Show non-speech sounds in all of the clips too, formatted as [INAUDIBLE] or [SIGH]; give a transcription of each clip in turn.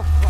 Oh,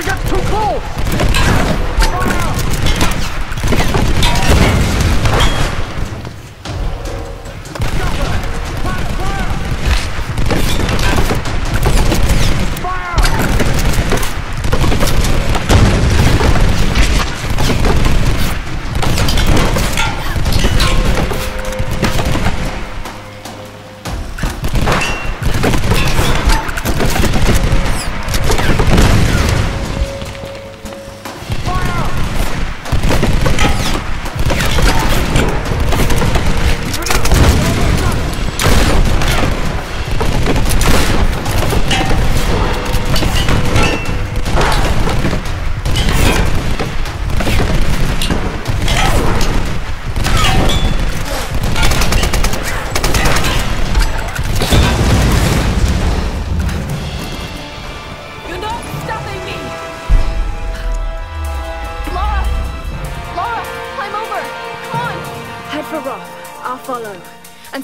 You got too close!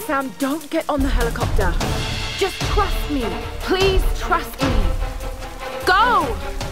Sam, don't get on the helicopter. Just trust me. Please trust me. Go!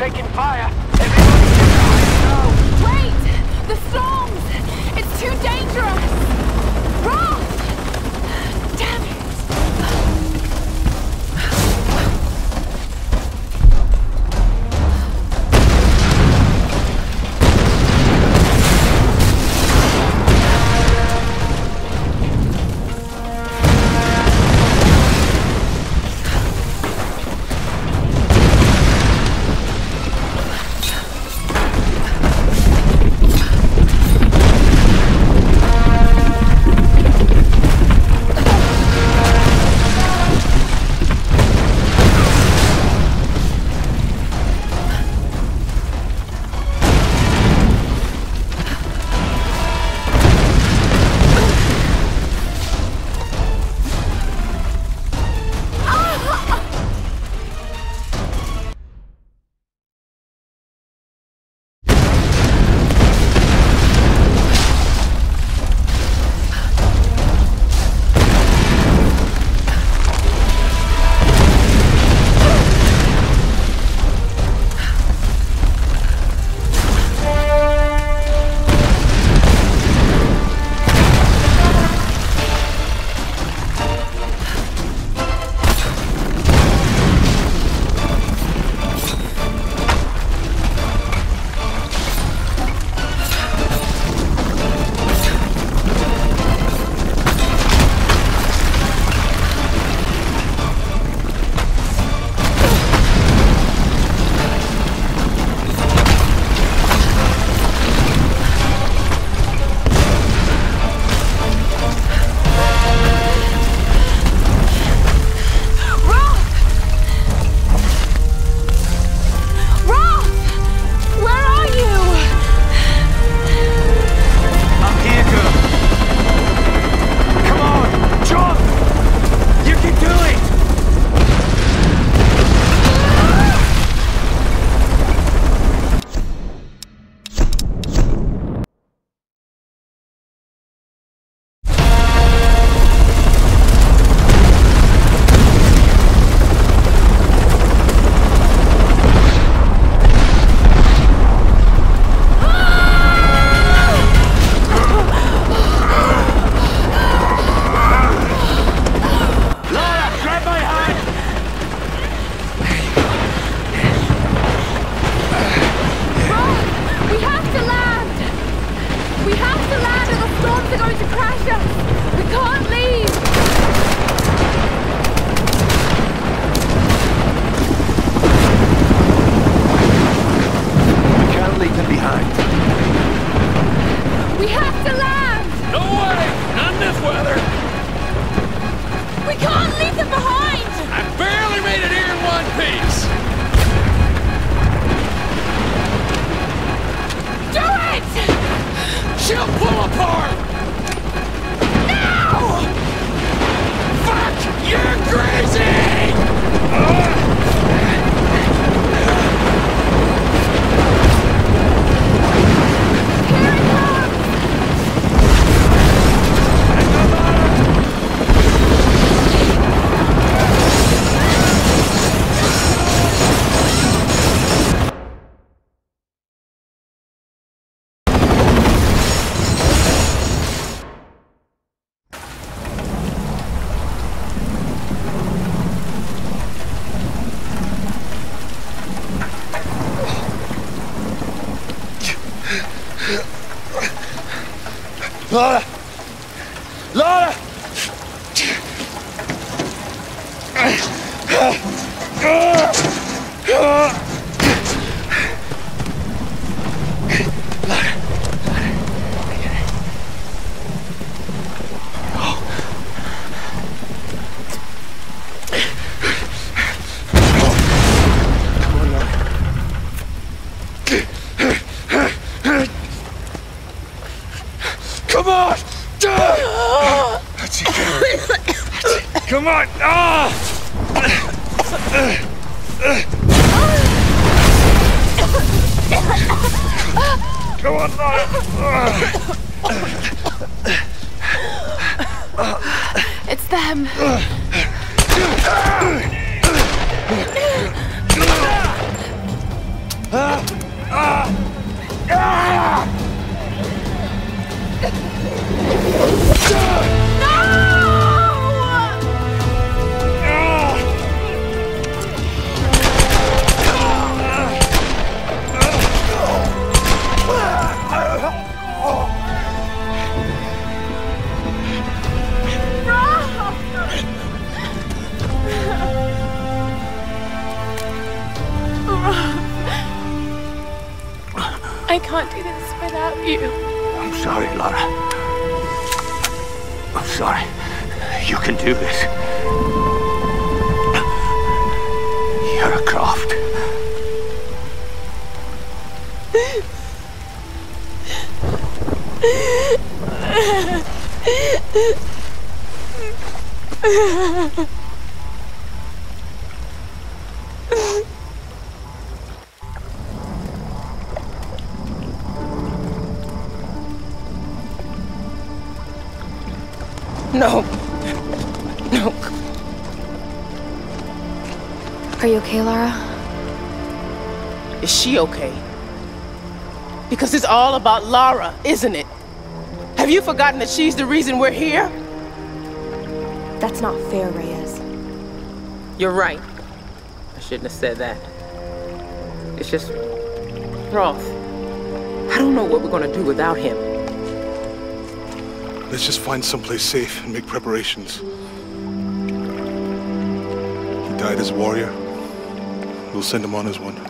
taking fire. Everybody get. Wait! The storms! It's too dangerous! Lara! Lara! Come on! That's it. Come on! Ah! Come on, Lara! It's them. No. No. Are you okay, Lara? Is she okay? Because it's all about Lara, isn't it? Have you forgotten that she's the reason we're here? That's not fair, Reyes. You're right. I shouldn't have said that. It's just. Roth. I don't know what we're gonna do without him. Let's just find someplace safe and make preparations. He died as a warrior. We'll send him on as one.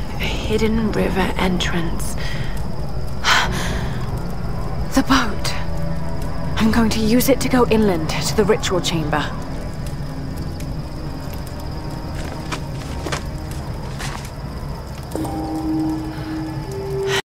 hidden river entrance. [SIGHS] The boat. I'm going to use it to go inland to the ritual chamber.